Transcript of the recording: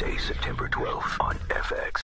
September 12th on FX.